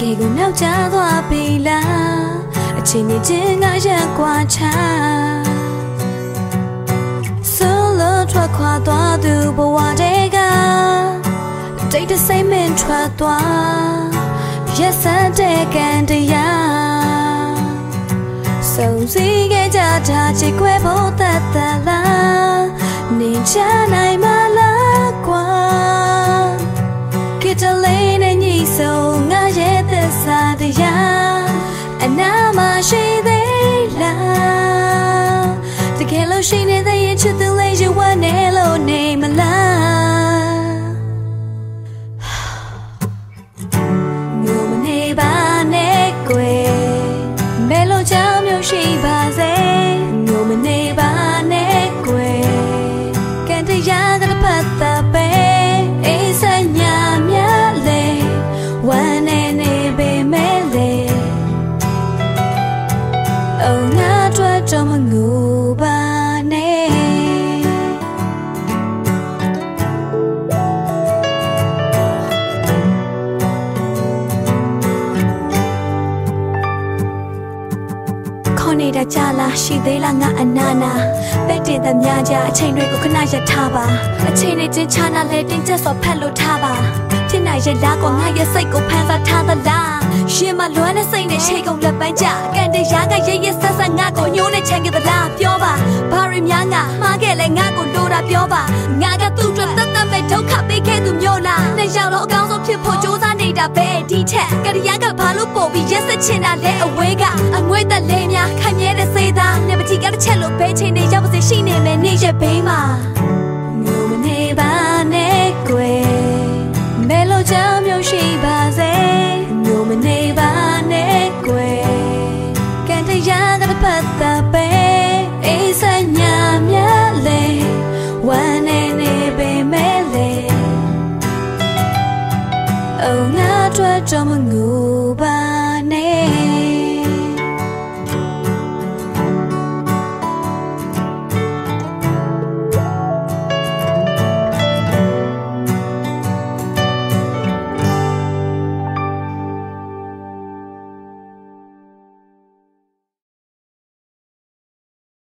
ကိုနောက်ကျသွားပြီလားအချိန်နဲ့ချင်းကရက်ကွာချာဆိုလိုထွက်ခွာသွားသူဘဝတွေကတိတ်တဆိမ့်မင်းထွက်သွားရက်စက်တဲ့ကန်တရားစုံစည်းခဲ့ကြတာချစ်ခွဲဖို့တတ်တလားနေချနိုင် ခေါ်နေတာကြလားရှိသေးလားငါအနာနာပဲ့တင်သမျှကြအချိန်တွေကိုခဏရထားပါအချိန်တွေချင်းချာနာလဲတင်းကျပ်စွာဖတ်လို့ထားပါဖြစ်နိုင်ရဲ့လားကောငါရဲ့စိတ်ကိုဖန်ဆာထားသလားရှင်မလွမ်းတဲ့စိတ်နဲ့ရှိတ်ကုန်လက်ပန်းကြကန်တရားကရရဆက်ဆက်ငါကိုညှိုးနဲ့ချန်ကြသလားပြောပါဘာရီများငါမှားခဲ့လဲငါကိုလိုတာပြောပါငါကသူ့အတွက်တတ်တတ်မဲ့ဒုက္ခပေးခဲ့သူမျိုးလားနှစ်ယောက်လုံးအကောင်းဆုံးဖြစ်ဖို့ကြိုးစားနေတာပဲဒီထက်ကတရားကဘာလို့ပို့ပြီးရက်ဆက်ချင်တာလဲအဝေးကအငွေ့သက်လေးများခိုင်မြဲတဲ့စေးသား နေပတိကတစ်ချက်လို့ဘဲချိန်နေရောက်ပါစေရှိနေမယ်နေ့ရက်ဘေးမှာငုံမ